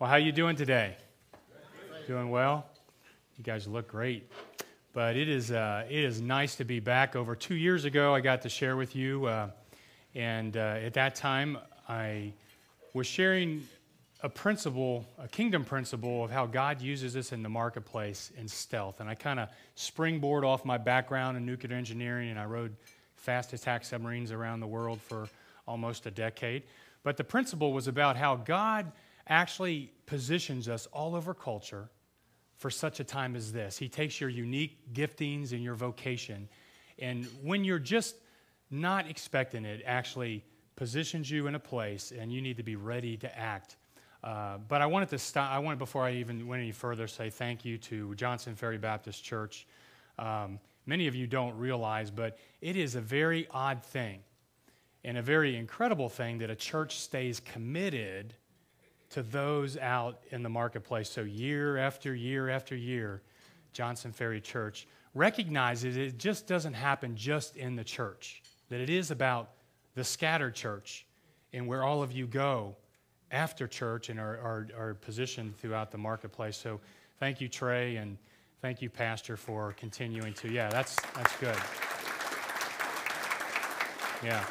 Well, how you doing today? Doing well? You guys look great. But it is, uh, it is nice to be back. Over two years ago, I got to share with you. Uh, and uh, at that time, I was sharing a principle, a kingdom principle of how God uses us in the marketplace in stealth. And I kind of springboard off my background in nuclear engineering, and I rode fast attack submarines around the world for almost a decade. But the principle was about how God actually positions us all over culture for such a time as this. He takes your unique giftings and your vocation, and when you're just not expecting it, actually positions you in a place, and you need to be ready to act. Uh, but I wanted to stop. I wanted before I even went any further say thank you to Johnson Ferry Baptist Church. Um, many of you don't realize, but it is a very odd thing and a very incredible thing that a church stays committed to those out in the marketplace. So, year after year after year, Johnson Ferry Church recognizes it just doesn't happen just in the church, that it is about the scattered church and where all of you go after church and are, are, are positioned throughout the marketplace. So, thank you, Trey, and thank you, Pastor, for continuing to. Yeah, that's, that's good. Yeah.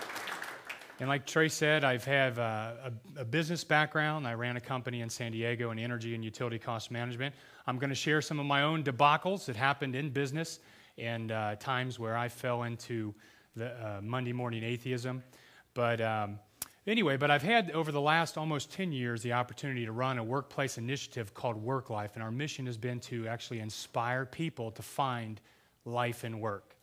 And like Trey said, I've had uh, a, a, business background. I ran a company in San Diego in energy and utility cost management. I'm going to share some of my own debacles that happened in business and uh, times where I fell into the uh, Monday morning atheism. But um, anyway, but I've had over the last almost 10 years the opportunity to run a workplace initiative called WorkLife. And our mission has been to actually inspire people to find life in work.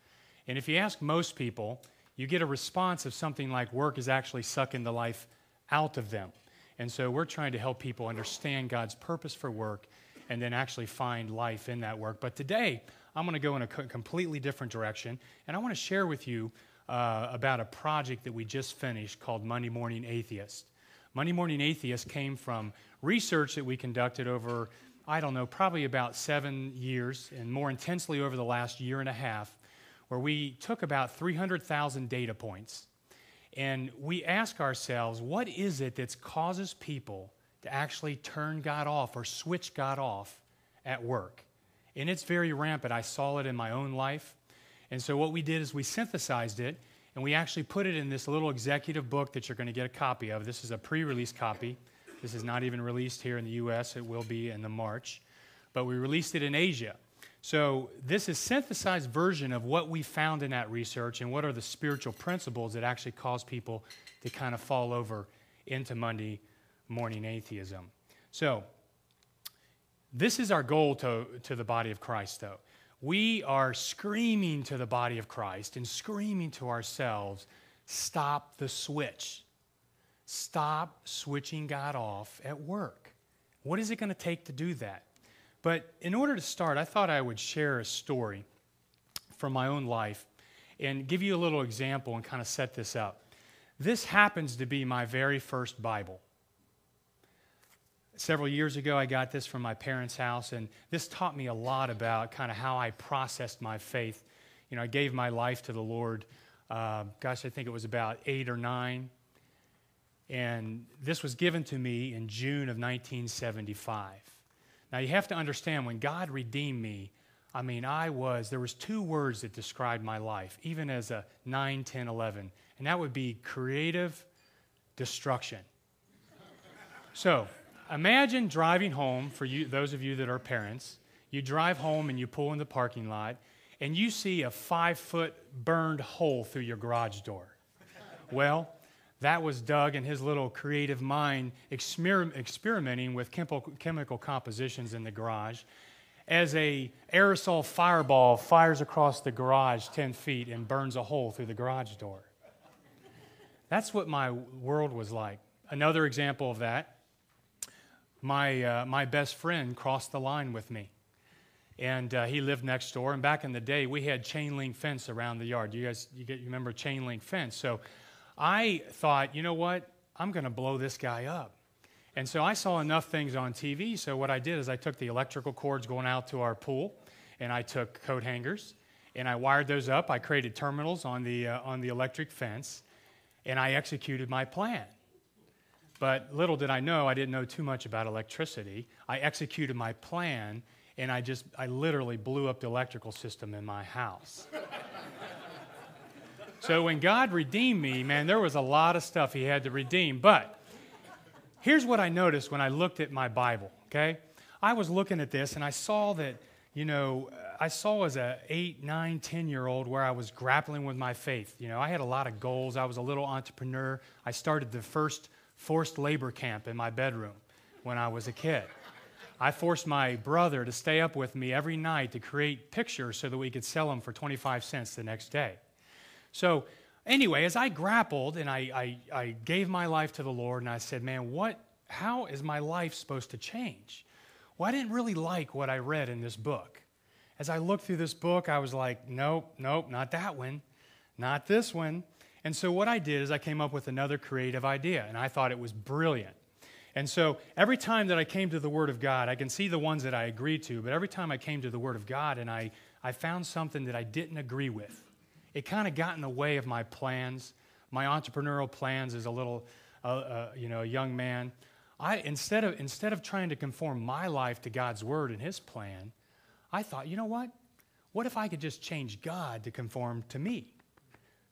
And if you ask most people, you get a response of something like work is actually sucking the life out of them. And so we're trying to help people understand God's purpose for work and then actually find life in that work. But today, I'm going to go in a completely different direction, and I want to share with you uh, about a project that we just finished called Monday Morning Atheist. Monday Morning Atheist came from research that we conducted over, I don't know, probably about seven years, and more intensely over the last year and a half where we took about 300,000 data points and we ask ourselves, what is it that causes people to actually turn God off or switch God off at work? And it's very rampant. I saw it in my own life. And so what we did is we synthesized it and we actually put it in this little executive book that you're going to get a copy of. This is a pre release copy. This is not even released here in the US, it will be in the March. But we released it in Asia. So, this is synthesized version of what we found in that research and what are the spiritual principles that actually cause people to kind of fall over into Monday morning atheism. So, this is our goal to, to the body of Christ, though. We are screaming to the body of Christ and screaming to ourselves stop the switch. Stop switching God off at work. What is it going to take to do that? But in order to start, I thought I would share a story from my own life and give you a little example and kind of set this up. This happens to be my very first Bible. Several years ago, I got this from my parents' house, and this taught me a lot about kind of how I processed my faith. You know, I gave my life to the Lord, uh, gosh, I think it was about eight or nine. And this was given to me in June of 1975. Now you have to understand when God redeemed me, I mean, I was, there was two words that described my life, even as a 9, 10, 11, and that would be creative destruction. so imagine driving home, for you, those of you that are parents, you drive home and you pull in the parking lot, and you see a five foot burned hole through your garage door. Well, that was Doug and his little creative mind exper- experimenting with chemical, chemical compositions in the garage. As a aerosol fireball fires across the garage 10 feet and burns a hole through the garage door. That's what my world was like. Another example of that, my, uh, my best friend crossed the line with me. And uh, he lived next door. And back in the day, we had chain link fence around the yard. You guys you, get, you remember chain link fence? So I thought, you know what? I'm going to blow this guy up. And so I saw enough things on TV. So what I did is I took the electrical cords going out to our pool, and I took coat hangers, and I wired those up. I created terminals on the uh, on the electric fence, and I executed my plan. But little did I know, I didn't know too much about electricity. I executed my plan, and I just, I literally blew up the electrical system in my house. so when God redeemed me, man, there was a lot of stuff He had to redeem. But here's what I noticed when I looked at my Bible, okay? I was looking at this, and I saw that, you know, I saw as a eight, nine, ten year old where I was grappling with my faith. You know, I had a lot of goals. I was a little entrepreneur. I started the first forced labor camp in my bedroom when I was a kid. I forced my brother to stay up with me every night to create pictures so that we could sell them for 25 cents the next day. So, anyway, as I grappled and I, I, I gave my life to the Lord and I said, man, what, how is my life supposed to change? Well, I didn't really like what I read in this book. As I looked through this book, I was like, nope, nope, not that one, not this one. And so what I did is I came up with another creative idea, and I thought it was brilliant. And so every time that I came to the Word of God, I can see the ones that I agreed to, but every time I came to the Word of God and I, I found something that I didn't agree with, it kind of got in the way of my plans, my entrepreneurial plans as a little, uh, uh, you know, young man. I, instead, of, instead of trying to conform my life to God's Word and His plan, I thought, you know what? What if I could just change God to conform to me?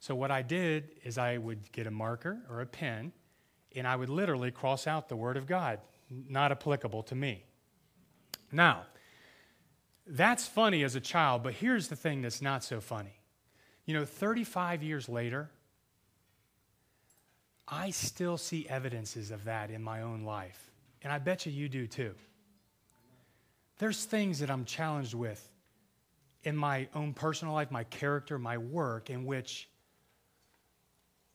So, what I did is I would get a marker or a pen, and I would literally cross out the Word of God, not applicable to me. Now, that's funny as a child, but here's the thing that's not so funny. You know, 35 years later, I still see evidences of that in my own life. And I bet you you do too. There's things that I'm challenged with in my own personal life, my character, my work, in which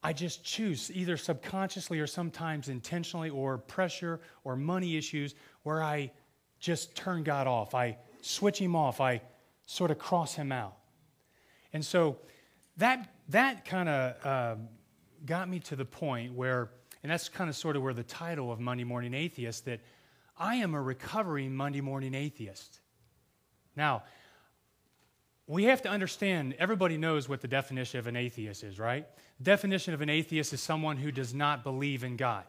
I just choose, either subconsciously or sometimes intentionally, or pressure or money issues, where I just turn God off. I switch him off. I sort of cross him out. And so that, that kind of uh, got me to the point where, and that's kind of sort of where the title of Monday Morning Atheist, that I am a recovering Monday morning atheist. Now, we have to understand everybody knows what the definition of an atheist is, right? The definition of an atheist is someone who does not believe in God.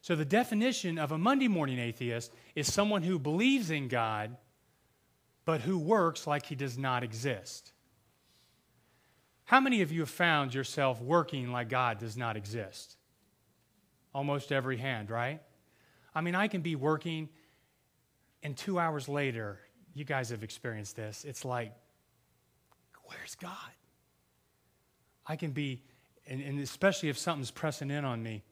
So, the definition of a Monday morning atheist is someone who believes in God, but who works like he does not exist. How many of you have found yourself working like God does not exist? Almost every hand, right? I mean, I can be working, and two hours later, you guys have experienced this. It's like, where's God? I can be, and, and especially if something's pressing in on me.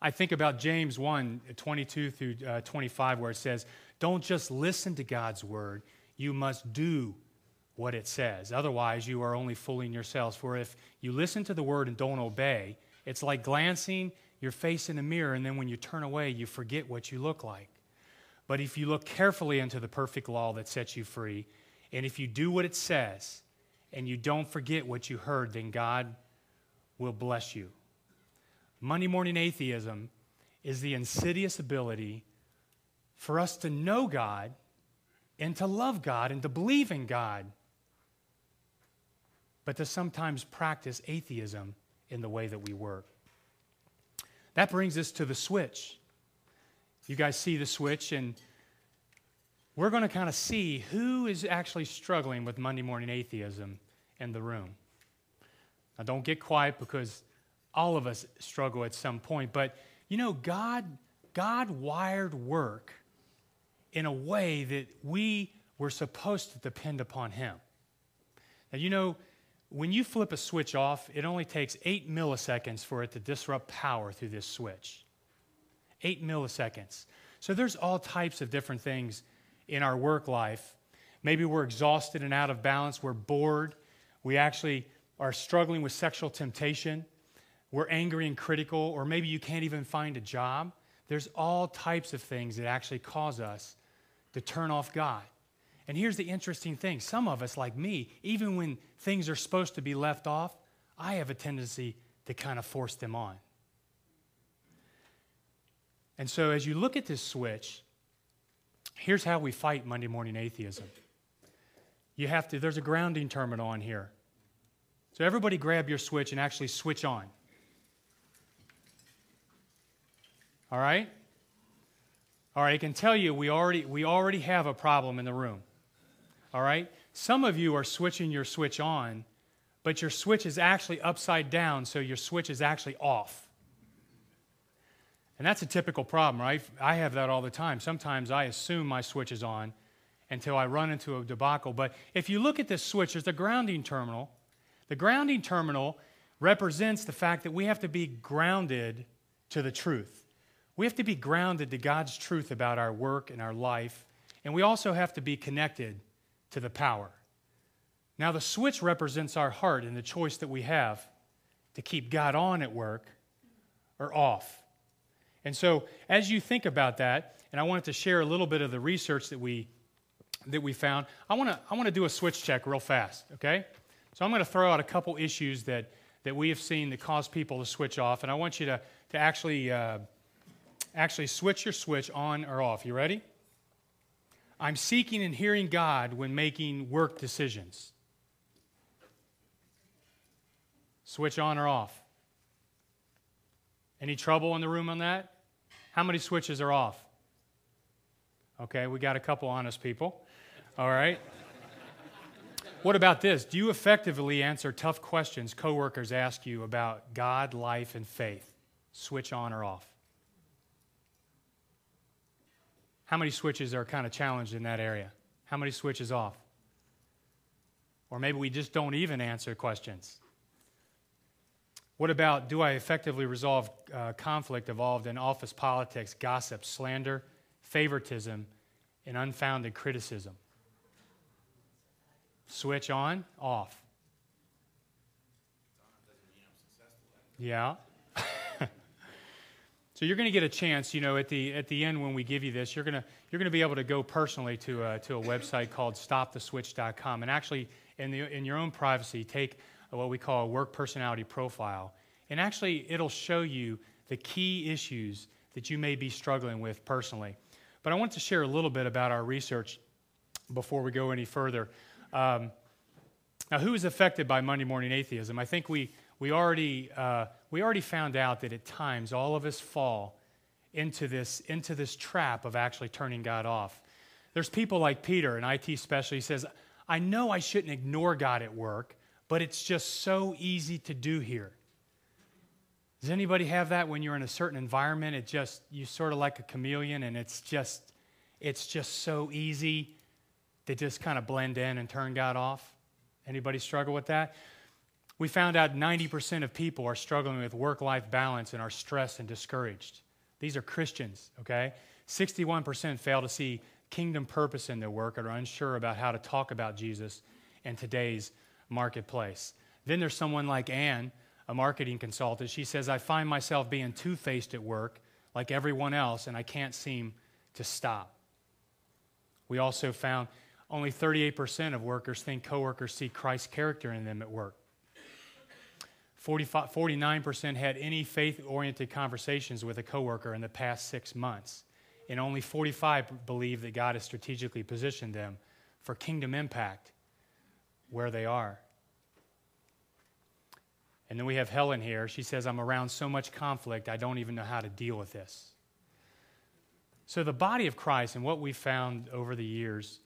I think about James 1 22 through uh, 25, where it says, Don't just listen to God's word, you must do what it says. Otherwise, you are only fooling yourselves. For if you listen to the word and don't obey, it's like glancing your face in a mirror, and then when you turn away, you forget what you look like. But if you look carefully into the perfect law that sets you free, and if you do what it says, and you don't forget what you heard, then God will bless you. Monday morning atheism is the insidious ability for us to know God and to love God and to believe in God, but to sometimes practice atheism in the way that we work. That brings us to the switch. You guys see the switch, and we're going to kind of see who is actually struggling with Monday morning atheism in the room. Now, don't get quiet because all of us struggle at some point, but you know, God, God wired work in a way that we were supposed to depend upon Him. Now, you know, when you flip a switch off, it only takes eight milliseconds for it to disrupt power through this switch eight milliseconds. So there's all types of different things in our work life. Maybe we're exhausted and out of balance, we're bored, we actually are struggling with sexual temptation, we're angry and critical, or maybe you can't even find a job. There's all types of things that actually cause us to turn off God. And here's the interesting thing some of us, like me, even when things are supposed to be left off, I have a tendency to kind of force them on. And so as you look at this switch, here's how we fight Monday morning atheism. You have to, there's a grounding terminal on here. So everybody grab your switch and actually switch on. All right? All right, I can tell you we already, we already have a problem in the room. All right? Some of you are switching your switch on, but your switch is actually upside down, so your switch is actually off. And that's a typical problem, right? I have that all the time. Sometimes I assume my switch is on until I run into a debacle. But if you look at this switch, there's a grounding terminal. The grounding terminal represents the fact that we have to be grounded to the truth. We have to be grounded to God's truth about our work and our life, and we also have to be connected to the power. Now, the switch represents our heart and the choice that we have to keep God on at work or off. And so, as you think about that, and I wanted to share a little bit of the research that we that we found, I want to I want to do a switch check real fast, okay? So I'm going to throw out a couple issues that that we have seen that cause people to switch off, and I want you to to actually uh, actually switch your switch on or off. You ready? I'm seeking and hearing God when making work decisions. Switch on or off. Any trouble in the room on that? How many switches are off? Okay, we got a couple honest people. All right. what about this? Do you effectively answer tough questions coworkers ask you about God, life, and faith? Switch on or off? How many switches are kind of challenged in that area? How many switches off? Or maybe we just don't even answer questions. What about do I effectively resolve uh, conflict involved in office politics, gossip, slander, favoritism, and unfounded criticism? Switch on, off. Yeah. So you're going to get a chance, you know, at the at the end when we give you this, you're going to you're going to be able to go personally to a, to a website called stoptheswitch.com and actually in the in your own privacy take what we call a work personality profile. And actually it'll show you the key issues that you may be struggling with personally. But I want to share a little bit about our research before we go any further. Um, now, who is affected by Monday morning atheism? I think we we already, uh, we already found out that at times all of us fall into this, into this trap of actually turning God off. There's people like Peter, an IT specialist, he says, I know I shouldn't ignore God at work, but it's just so easy to do here. Does anybody have that when you're in a certain environment? It just, you sort of like a chameleon and it's just, it's just so easy to just kind of blend in and turn God off? Anybody struggle with that? We found out 90% of people are struggling with work life balance and are stressed and discouraged. These are Christians, okay? 61% fail to see kingdom purpose in their work or are unsure about how to talk about Jesus in today's marketplace. Then there's someone like Anne, a marketing consultant. She says, I find myself being two faced at work like everyone else, and I can't seem to stop. We also found only 38% of workers think coworkers see Christ's character in them at work. 49% had any faith oriented conversations with a coworker in the past six months. And only 45 believe that God has strategically positioned them for kingdom impact where they are. And then we have Helen here. She says, I'm around so much conflict, I don't even know how to deal with this. So, the body of Christ and what we've found over the years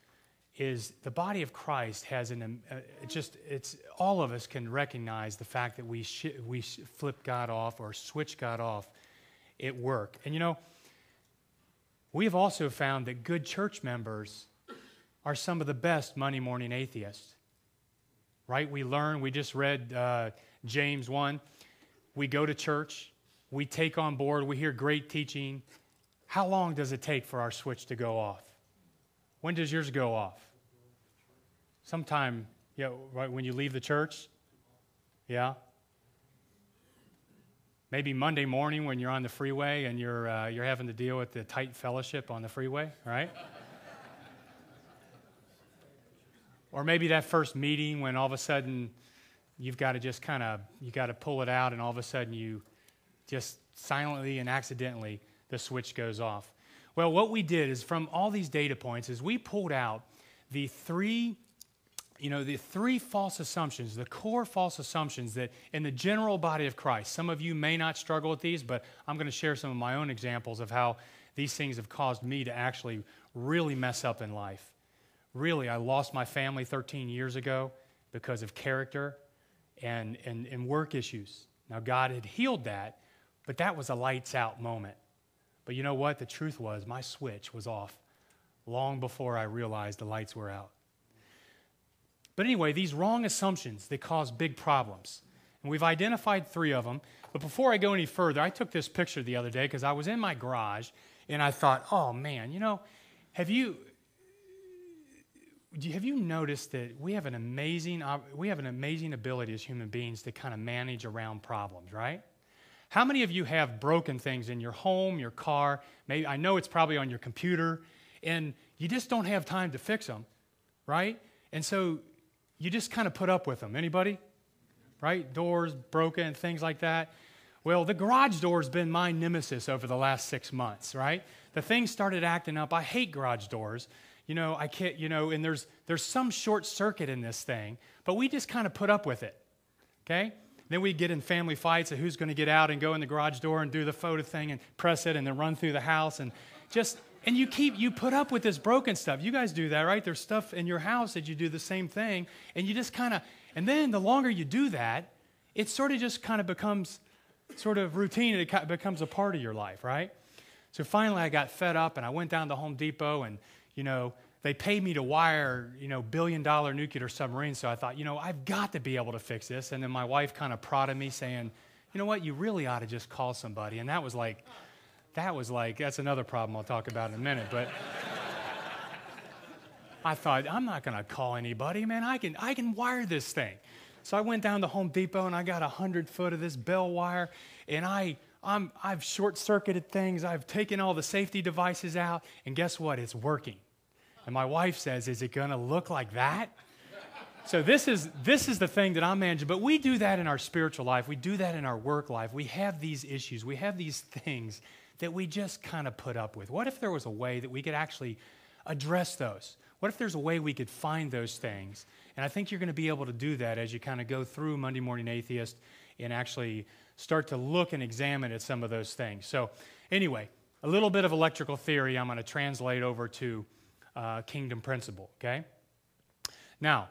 is the body of Christ has an uh, it just it's all of us can recognize the fact that we sh- we sh- flip God off or switch God off at work. And you know, we have also found that good church members are some of the best Monday morning atheists. Right? We learn. We just read uh, James one. We go to church. We take on board. We hear great teaching. How long does it take for our switch to go off? When does yours go off? Sometime, yeah, right when you leave the church? Yeah? Maybe Monday morning when you're on the freeway and you're, uh, you're having to deal with the tight fellowship on the freeway, right? or maybe that first meeting when all of a sudden you've got to just kind of you got to pull it out and all of a sudden you just silently and accidentally the switch goes off well, what we did is from all these data points is we pulled out the three you know, the three false assumptions, the core false assumptions that in the general body of Christ, some of you may not struggle with these, but I'm going to share some of my own examples of how these things have caused me to actually really mess up in life. Really, I lost my family 13 years ago because of character and, and, and work issues. Now, God had healed that, but that was a lights out moment. But you know what? The truth was, my switch was off long before I realized the lights were out. But anyway, these wrong assumptions, they cause big problems. And we've identified three of them. But before I go any further, I took this picture the other day because I was in my garage and I thought, oh man, you know, have you have you noticed that we have an amazing we have an amazing ability as human beings to kind of manage around problems, right? How many of you have broken things in your home, your car? Maybe I know it's probably on your computer, and you just don't have time to fix them, right? And so you just kind of put up with them. Anybody? Right? Doors broken, things like that. Well, the garage door's been my nemesis over the last six months, right? The thing started acting up. I hate garage doors. You know, I can't, you know, and there's there's some short circuit in this thing, but we just kind of put up with it. Okay? Then we'd get in family fights of who's going to get out and go in the garage door and do the photo thing and press it and then run through the house and just and you keep you put up with this broken stuff. You guys do that, right? There's stuff in your house that you do the same thing and you just kind of and then the longer you do that, it sort of just kind of becomes sort of routine and it becomes a part of your life, right? So finally I got fed up and I went down to Home Depot and you know, they paid me to wire, you know, billion dollar nuclear submarines. So I thought, you know, I've got to be able to fix this. And then my wife kind of prodded me saying, you know what, you really ought to just call somebody. And that was like, that was like, that's another problem I'll talk about in a minute. But I thought, I'm not going to call anybody, man. I can, I can wire this thing. So I went down to Home Depot and I got a 100 foot of this bell wire. And I, I'm, I've short circuited things. I've taken all the safety devices out. And guess what? It's working. And my wife says, Is it going to look like that? So this is this is the thing that I'm managing. But we do that in our spiritual life. We do that in our work life. We have these issues. We have these things that we just kind of put up with. What if there was a way that we could actually address those? What if there's a way we could find those things? And I think you're going to be able to do that as you kind of go through Monday Morning Atheist and actually start to look and examine at some of those things. So, anyway, a little bit of electrical theory I'm going to translate over to uh, kingdom principle, okay? Now,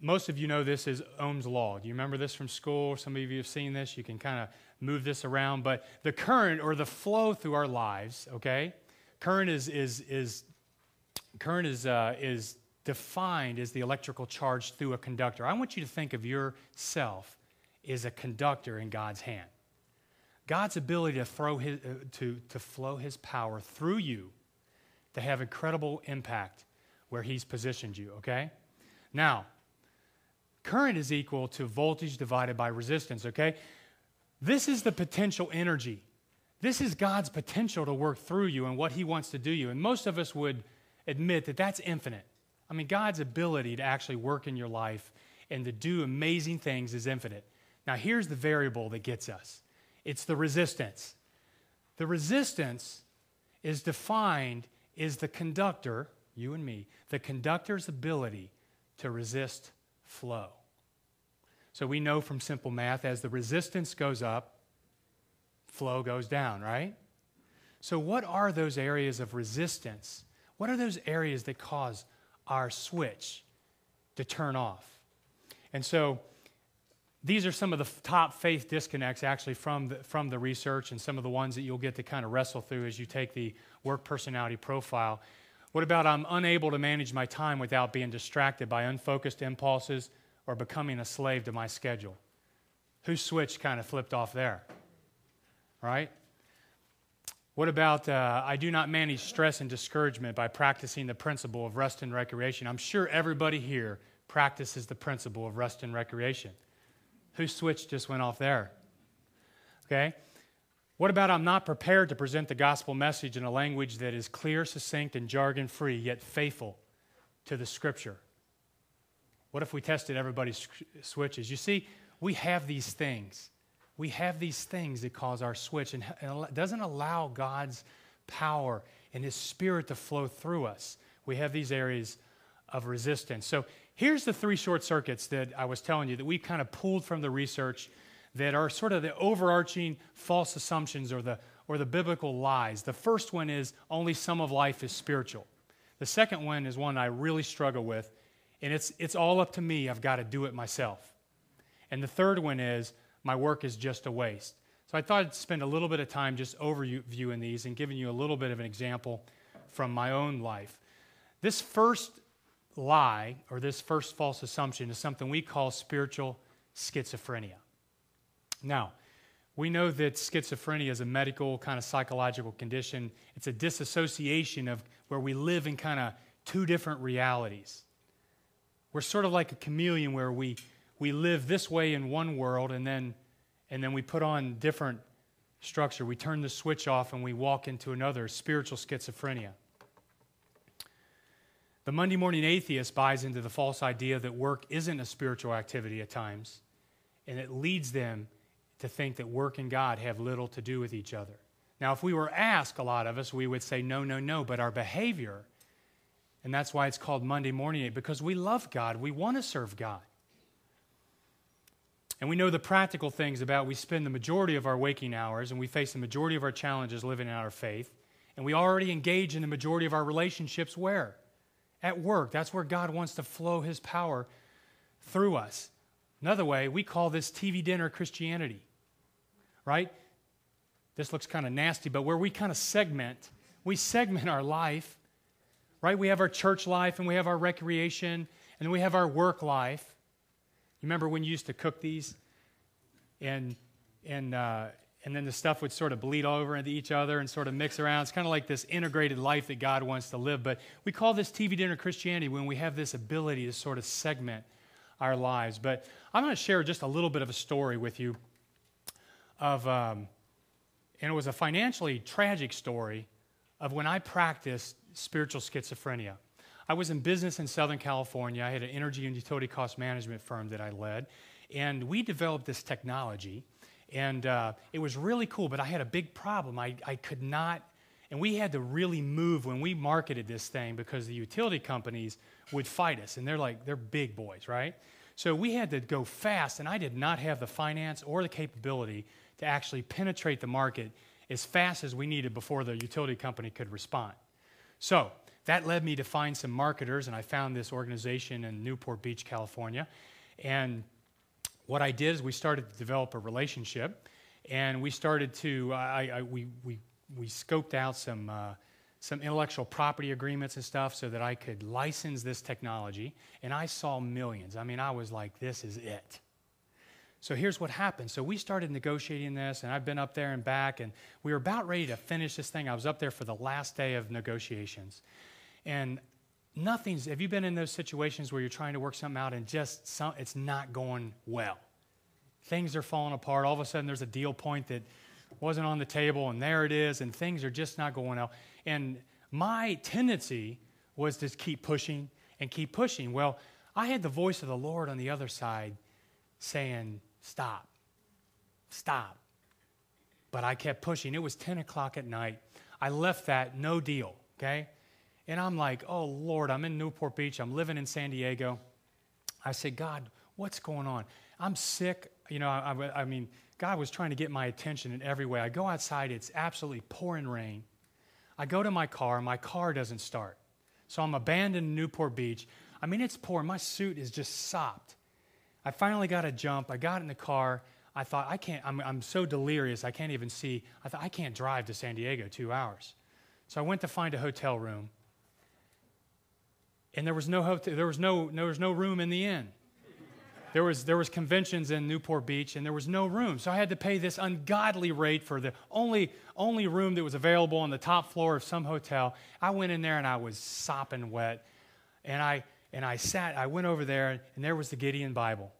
most of you know this is Ohm's law. Do you remember this from school? Some of you have seen this. You can kind of move this around. But the current or the flow through our lives, okay? Current is, is, is, current is, uh, is defined as the electrical charge through a conductor. I want you to think of yourself as a conductor in God's hand. God's ability to, throw his, uh, to, to flow his power through you to have incredible impact where He's positioned you, okay? Now, current is equal to voltage divided by resistance, okay? This is the potential energy. This is God's potential to work through you and what He wants to do you. And most of us would admit that that's infinite. I mean, God's ability to actually work in your life and to do amazing things is infinite. Now, here's the variable that gets us it's the resistance. The resistance is defined is the conductor, you and me, the conductor's ability to resist flow. So we know from simple math as the resistance goes up, flow goes down, right? So, what are those areas of resistance? What are those areas that cause our switch to turn off? And so, these are some of the top faith disconnects actually from the, from the research and some of the ones that you'll get to kind of wrestle through as you take the work personality profile. What about I'm unable to manage my time without being distracted by unfocused impulses or becoming a slave to my schedule? Whose switch kind of flipped off there? Right? What about uh, I do not manage stress and discouragement by practicing the principle of rest and recreation? I'm sure everybody here practices the principle of rest and recreation. Whose switch just went off there? Okay? What about I'm not prepared to present the gospel message in a language that is clear, succinct, and jargon free, yet faithful to the scripture? What if we tested everybody's switches? You see, we have these things. We have these things that cause our switch and doesn't allow God's power and His Spirit to flow through us. We have these areas of resistance. So here's the three short circuits that I was telling you that we kind of pulled from the research that are sort of the overarching false assumptions or the, or the biblical lies. The first one is only some of life is spiritual. The second one is one I really struggle with, and it's, it's all up to me. I've got to do it myself. And the third one is my work is just a waste. So I thought I'd spend a little bit of time just overviewing these and giving you a little bit of an example from my own life. This first lie or this first false assumption is something we call spiritual schizophrenia. Now, we know that schizophrenia is a medical kind of psychological condition. It's a disassociation of where we live in kind of two different realities. We're sort of like a chameleon where we, we live this way in one world and then, and then we put on different structure. We turn the switch off and we walk into another spiritual schizophrenia. The Monday morning atheist buys into the false idea that work isn't a spiritual activity at times, and it leads them to think that work and God have little to do with each other. Now, if we were asked, a lot of us, we would say, no, no, no, but our behavior, and that's why it's called Monday morning, because we love God, we want to serve God. And we know the practical things about we spend the majority of our waking hours and we face the majority of our challenges living in our faith. And we already engage in the majority of our relationships where? At work. That's where God wants to flow his power through us. Another way, we call this TV dinner Christianity, right? This looks kind of nasty, but where we kind of segment, we segment our life, right? We have our church life and we have our recreation and we have our work life. You remember when you used to cook these? And, and, uh, and then the stuff would sort of bleed over into each other and sort of mix around. It's kind of like this integrated life that God wants to live. But we call this TV dinner Christianity when we have this ability to sort of segment our lives. But I'm going to share just a little bit of a story with you of, um, and it was a financially tragic story of when I practiced spiritual schizophrenia. I was in business in Southern California. I had an energy and utility cost management firm that I led, and we developed this technology, and uh, it was really cool. But I had a big problem. I, I could not, and we had to really move when we marketed this thing because the utility companies would fight us, and they're like they're big boys, right? So we had to go fast, and I did not have the finance or the capability to actually penetrate the market as fast as we needed before the utility company could respond. So that led me to find some marketers, and I found this organization in Newport Beach, California. And what I did is we started to develop a relationship, and we started to, I, I, we, we, we scoped out some, uh, some intellectual property agreements and stuff so that I could license this technology, and I saw millions. I mean, I was like, this is it. So here's what happened. So we started negotiating this, and I've been up there and back, and we were about ready to finish this thing. I was up there for the last day of negotiations. And nothing's, have you been in those situations where you're trying to work something out and just some, it's not going well? Things are falling apart. All of a sudden, there's a deal point that wasn't on the table, and there it is, and things are just not going well. And my tendency was to keep pushing and keep pushing. Well, I had the voice of the Lord on the other side saying, Stop, stop. But I kept pushing. It was 10 o'clock at night. I left that, no deal, okay? And I'm like, oh, Lord, I'm in Newport Beach. I'm living in San Diego. I said, God, what's going on? I'm sick. You know, I, I, mean, God was trying to get my attention in every way. I go outside, it's absolutely pouring rain. I go to my car, my car doesn't start. So I'm abandoned in Newport Beach. I mean, it's pouring. My suit is just sopped. I finally got a jump. I got in the car. I thought, I can't, I'm, I'm so delirious, I can't even see. I thought, I can't drive to San Diego two hours. So I went to find a hotel room and there was no hotel, there was no there was no room in the inn. There was there was conventions in Newport Beach and there was no room. So I had to pay this ungodly rate for the only only room that was available on the top floor of some hotel. I went in there and I was sopping wet. And I and I sat, I went over there and there was the Gideon Bible.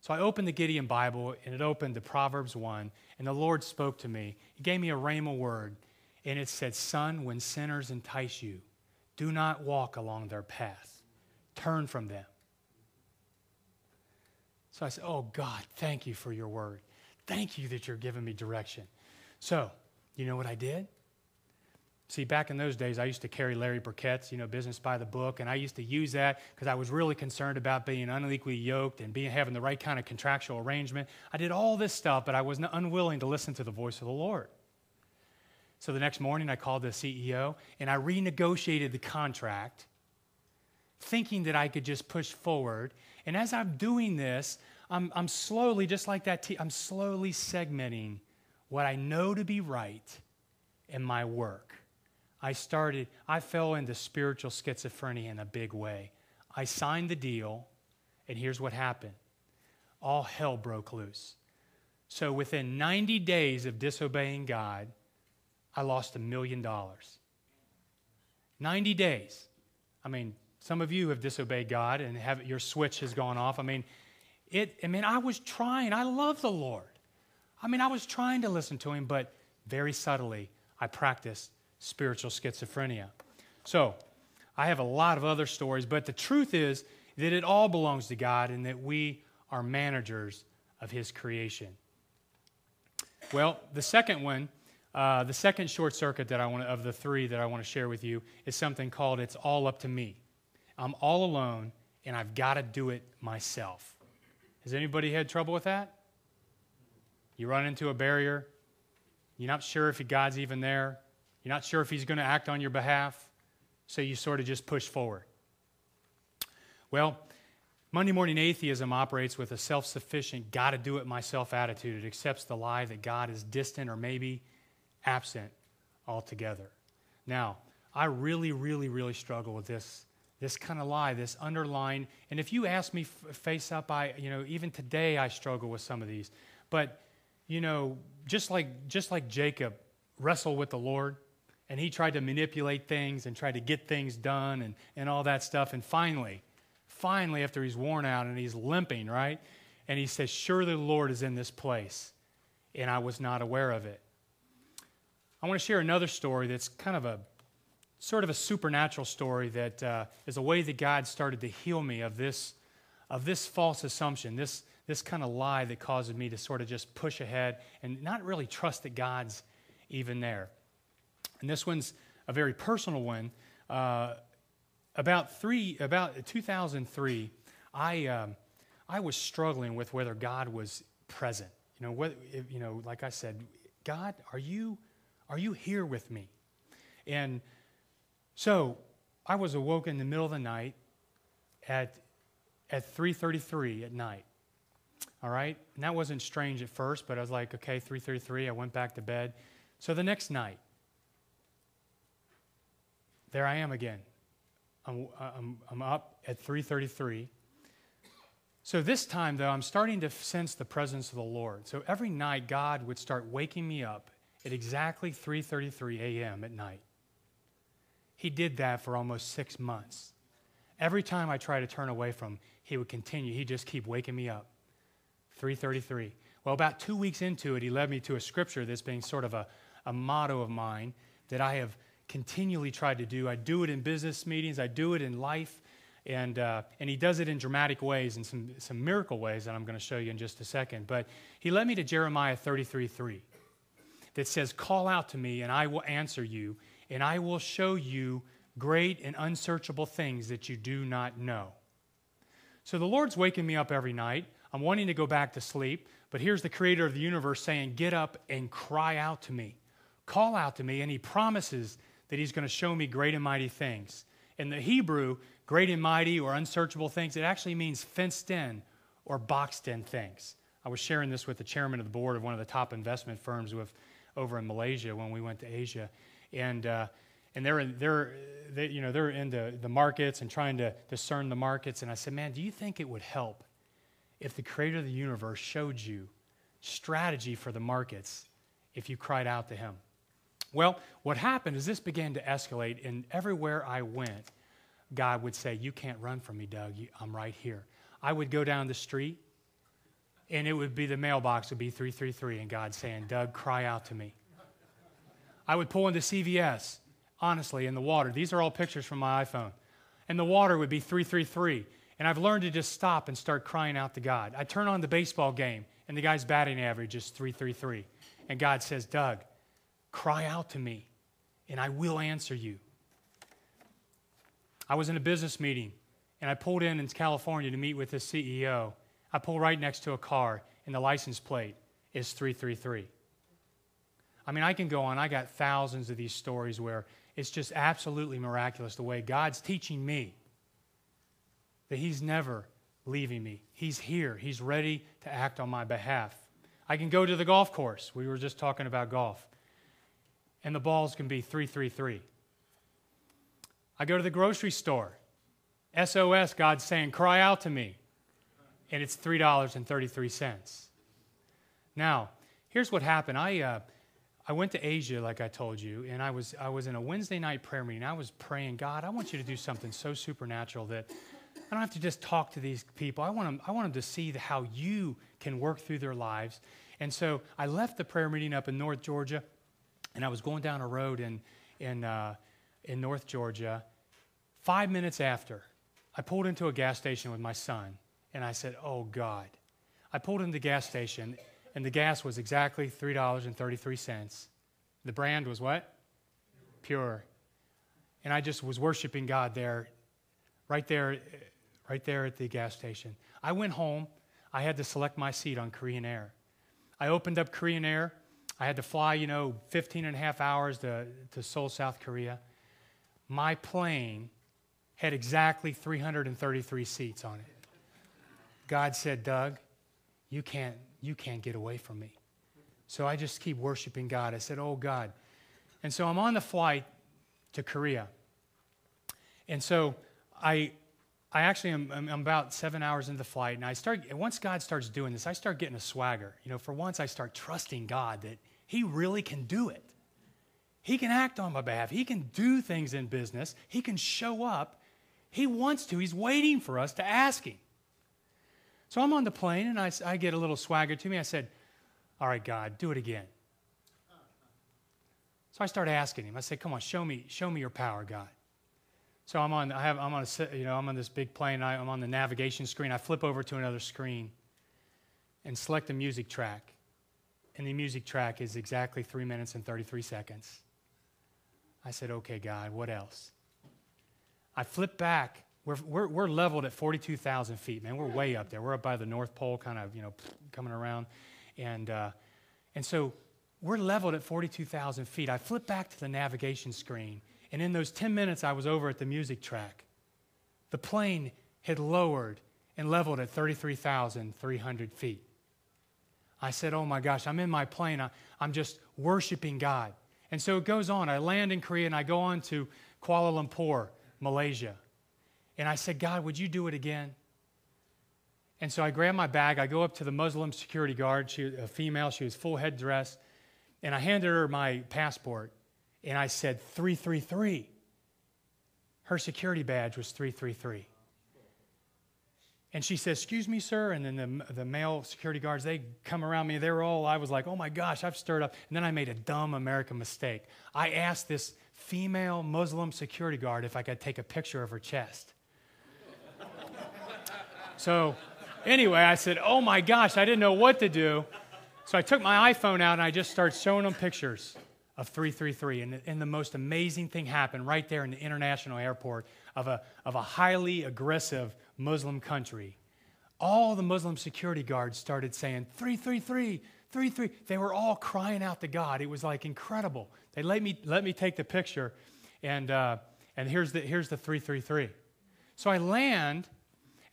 So I opened the Gideon Bible and it opened to Proverbs 1 and the Lord spoke to me. He gave me a rhema word and it said, "Son, when sinners entice you, do not walk along their path, turn from them. So I said, Oh God, thank you for your word. Thank you that you're giving me direction. So, you know what I did? See, back in those days, I used to carry Larry Burkett's, you know, business by the book, and I used to use that because I was really concerned about being unequally yoked and being having the right kind of contractual arrangement. I did all this stuff, but I was unwilling to listen to the voice of the Lord. So the next morning, I called the CEO and I renegotiated the contract, thinking that I could just push forward. And as I'm doing this, I'm, I'm slowly, just like that, i I'm slowly segmenting what I know to be right in my work. I started, I fell into spiritual schizophrenia in a big way. I signed the deal, and here's what happened all hell broke loose. So within 90 days of disobeying God, I lost a million dollars. 90 days. I mean, some of you have disobeyed God and have your switch has gone off. I mean, it I mean, I was trying. I love the Lord. I mean, I was trying to listen to him, but very subtly I practiced spiritual schizophrenia. So, I have a lot of other stories, but the truth is that it all belongs to God and that we are managers of His creation. Well, the second one, uh, the second short circuit that I want of the three that I want to share with you is something called "It's all up to me." I'm all alone, and I've got to do it myself. Has anybody had trouble with that? You run into a barrier. You're not sure if God's even there. You're not sure if he's going to act on your behalf, so you sort of just push forward. Well, Monday morning atheism operates with a self sufficient, got to do it myself attitude. It accepts the lie that God is distant or maybe absent altogether. Now, I really, really, really struggle with this, this kind of lie, this underlying. And if you ask me face up, I, you know, even today I struggle with some of these. But, you know, just like, just like Jacob wrestled with the Lord, and he tried to manipulate things and tried to get things done and, and all that stuff. And finally, finally, after he's worn out and he's limping, right? And he says, Surely the Lord is in this place. And I was not aware of it. I want to share another story that's kind of a sort of a supernatural story that uh, is a way that God started to heal me of this, of this false assumption, this, this kind of lie that causes me to sort of just push ahead and not really trust that God's even there. And this one's a very personal one. Uh, about three, about 2003, I, um, I was struggling with whether God was present. You know, whether, you know, like I said, God, are you, are you here with me? And so I was awoke in the middle of the night at, at 3.33 at night. All right? And that wasn't strange at first, but I was like, okay, 3.33. I went back to bed. So the next night, there I am again. I'm, I'm, I'm up at 3:33. So this time, though, I'm starting to sense the presence of the Lord. So every night, God would start waking me up at exactly 3:33 a.m. at night. He did that for almost six months. Every time I try to turn away from, him, he would continue. He'd just keep waking me up. 3:33. Well, about two weeks into it, he led me to a scripture that's being sort of a, a motto of mine that I have continually tried to do. I do it in business meetings, I do it in life, and, uh, and he does it in dramatic ways and some, some miracle ways that I'm going to show you in just a second. But he led me to Jeremiah 33 3 that says, Call out to me, and I will answer you, and I will show you great and unsearchable things that you do not know. So the Lord's waking me up every night. I'm wanting to go back to sleep, but here's the creator of the universe saying, Get up and cry out to me. Call out to me, and he promises that he's going to show me great and mighty things. In the Hebrew, great and mighty or unsearchable things, it actually means fenced in or boxed in things. I was sharing this with the chairman of the board of one of the top investment firms with, over in Malaysia when we went to Asia. And, uh, and they're, they're, they, you know, they're into the markets and trying to discern the markets. And I said, man, do you think it would help if the creator of the universe showed you strategy for the markets if you cried out to him? Well, what happened is this began to escalate, and everywhere I went, God would say, You can't run from me, Doug. I'm right here. I would go down the street, and it would be the mailbox would be 333, and God saying, Doug, cry out to me. I would pull into CVS, honestly, in the water. These are all pictures from my iPhone. And the water would be 333. And I've learned to just stop and start crying out to God. I turn on the baseball game, and the guy's batting average is 333. And God says, Doug, Cry out to me and I will answer you. I was in a business meeting and I pulled in in California to meet with the CEO. I pull right next to a car and the license plate is 333. I mean, I can go on. I got thousands of these stories where it's just absolutely miraculous the way God's teaching me that He's never leaving me. He's here, He's ready to act on my behalf. I can go to the golf course. We were just talking about golf. And the balls can be 333. I go to the grocery store. SOS, God's saying, cry out to me. And it's $3.33. Now, here's what happened. I, uh, I went to Asia, like I told you, and I was, I was in a Wednesday night prayer meeting. I was praying, God, I want you to do something so supernatural that I don't have to just talk to these people. I want them, I want them to see how you can work through their lives. And so I left the prayer meeting up in North Georgia, and I was going down a road in, in, uh, in North Georgia. Five minutes after, I pulled into a gas station with my son, and I said, Oh, God. I pulled into the gas station, and the gas was exactly $3.33. The brand was what? Pure. And I just was worshiping God there, right there, right there at the gas station. I went home. I had to select my seat on Korean Air. I opened up Korean Air. I had to fly, you know, 15 and a half hours to, to Seoul, South Korea. My plane had exactly 333 seats on it. God said, Doug, you can't, you can't get away from me. So I just keep worshiping God. I said, Oh, God. And so I'm on the flight to Korea. And so I, I actually am I'm about seven hours into the flight, and I start, once God starts doing this, I start getting a swagger. You know, for once, I start trusting God that He really can do it. He can act on my behalf, He can do things in business, He can show up. He wants to, He's waiting for us to ask Him. So I'm on the plane and I, I get a little swagger to me. I said, All right, God, do it again. So I started asking him. I said, Come on, show me, show me your power, God. So I'm on, I have, I'm on, a, you know, I'm on this big plane. I, I'm on the navigation screen. I flip over to another screen and select the music track. And the music track is exactly three minutes and 33 seconds. I said, Okay, God, what else? I flip back we're, we're, we're leveled at 42,000 feet, man. We're way up there. We're up by the North Pole, kind of, you know, coming around. And, uh, and so we're leveled at 42,000 feet. I flip back to the navigation screen, and in those 10 minutes I was over at the music track, the plane had lowered and leveled at 33,300 feet. I said, Oh my gosh, I'm in my plane. I, I'm just worshiping God. And so it goes on. I land in Korea and I go on to Kuala Lumpur, Malaysia. And I said, God, would you do it again? And so I grab my bag. I go up to the Muslim security guard, she, a female, she was full head dress, and I handed her my passport. And I said, 333. Her security badge was 333. And she says, Excuse me, sir. And then the, the male security guards, they come around me. They're all, I was like, Oh my gosh, I've stirred up. And then I made a dumb American mistake. I asked this female Muslim security guard if I could take a picture of her chest. So, anyway, I said, Oh my gosh, I didn't know what to do. So I took my iPhone out and I just started showing them pictures of 333. And, and the most amazing thing happened right there in the international airport of a, of a highly aggressive Muslim country. All the Muslim security guards started saying, 333, 33. They were all crying out to God. It was like incredible. They let me, let me take the picture, and, uh, and here's, the, here's the 333. So I land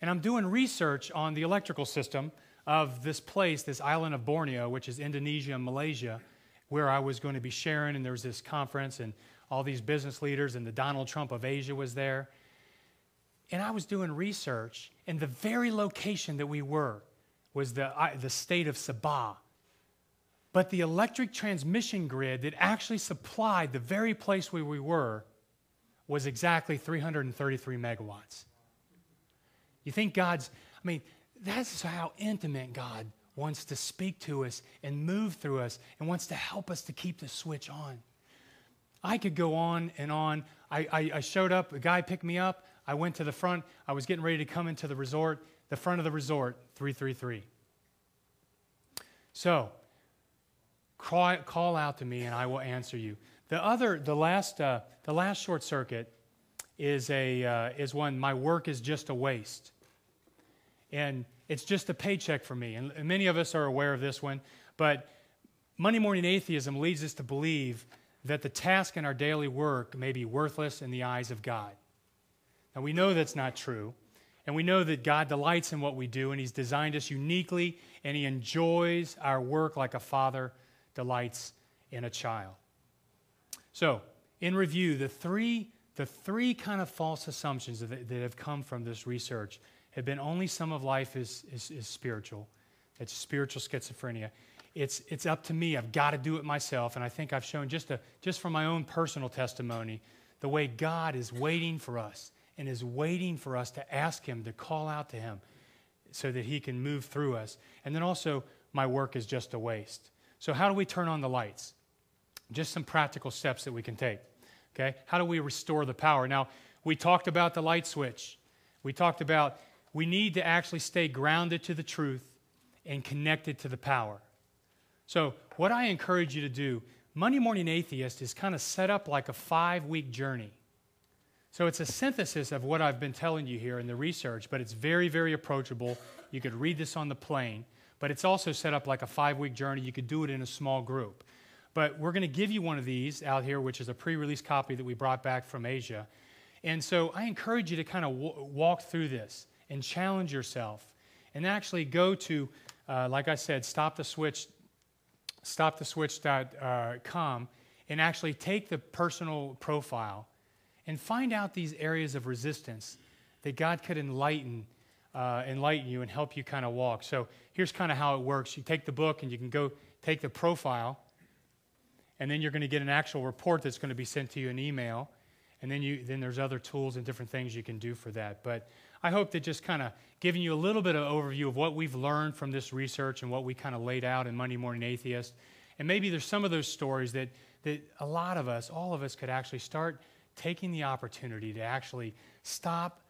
and I'm doing research on the electrical system of this place, this island of Borneo, which is Indonesia and Malaysia, where I was going to be sharing. And there was this conference, and all these business leaders, and the Donald Trump of Asia was there. And I was doing research, and the very location that we were was the, the state of Sabah. But the electric transmission grid that actually supplied the very place where we were was exactly 333 megawatts. You think God's, I mean, that's how intimate God wants to speak to us and move through us and wants to help us to keep the switch on. I could go on and on. I, I, I, showed up, a guy picked me up. I went to the front. I was getting ready to come into the resort, the front of the resort, 333. So, call, call out to me and I will answer you. The other, the last, uh, the last short circuit is, a, uh, is one, my work is just a waste. And it's just a paycheck for me. And many of us are aware of this one. But Monday morning atheism leads us to believe that the task in our daily work may be worthless in the eyes of God. Now, we know that's not true. And we know that God delights in what we do, and He's designed us uniquely, and He enjoys our work like a father delights in a child. So, in review, the three, the three kind of false assumptions that, that have come from this research have been only some of life is, is, is spiritual. It's spiritual schizophrenia. It's, it's up to me. I've got to do it myself. And I think I've shown just, a, just from my own personal testimony the way God is waiting for us and is waiting for us to ask Him to call out to Him so that He can move through us. And then also, my work is just a waste. So, how do we turn on the lights? Just some practical steps that we can take. Okay? How do we restore the power? Now, we talked about the light switch. We talked about we need to actually stay grounded to the truth and connected to the power. So, what I encourage you to do, Monday Morning Atheist is kind of set up like a five week journey. So, it's a synthesis of what I've been telling you here in the research, but it's very, very approachable. You could read this on the plane, but it's also set up like a five week journey. You could do it in a small group. But we're going to give you one of these out here, which is a pre release copy that we brought back from Asia. And so I encourage you to kind of walk through this and challenge yourself and actually go to, uh, like I said, stop the switch, stoptheswitch.com and actually take the personal profile and find out these areas of resistance that God could enlighten, uh, enlighten you and help you kind of walk. So here's kind of how it works. You take the book and you can go take the profile, and then you're going to get an actual report that's going to be sent to you in email. And then, you, then there's other tools and different things you can do for that. But I hope that just kind of giving you a little bit of overview of what we've learned from this research and what we kind of laid out in Monday Morning Atheist. And maybe there's some of those stories that, that a lot of us, all of us, could actually start taking the opportunity to actually stop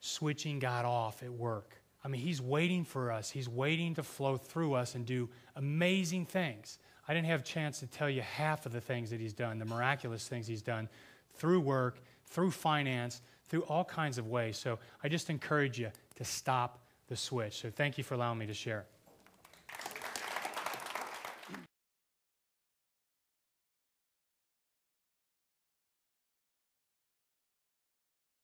switching God off at work. I mean, He's waiting for us, He's waiting to flow through us and do amazing things. I didn't have a chance to tell you half of the things that He's done, the miraculous things He's done through work, through finance, through all kinds of ways. So I just encourage you to stop the switch. So thank you for allowing me to share.